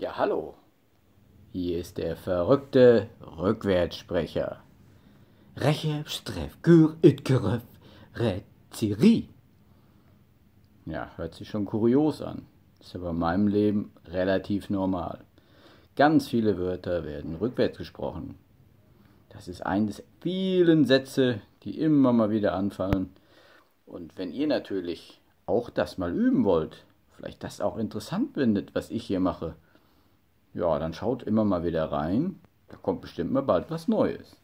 Ja, hallo. Hier ist der verrückte Rückwärtssprecher. Reche, Streff, Gür, Itgeröf, Reziri. Ja, hört sich schon kurios an. Ist aber in meinem Leben relativ normal. Ganz viele Wörter werden rückwärts gesprochen. Das ist eines vielen Sätze, die immer mal wieder anfallen. Und wenn ihr natürlich auch das mal üben wollt, vielleicht das auch interessant findet, was ich hier mache, ja, dann schaut immer mal wieder rein. Da kommt bestimmt mal bald was Neues.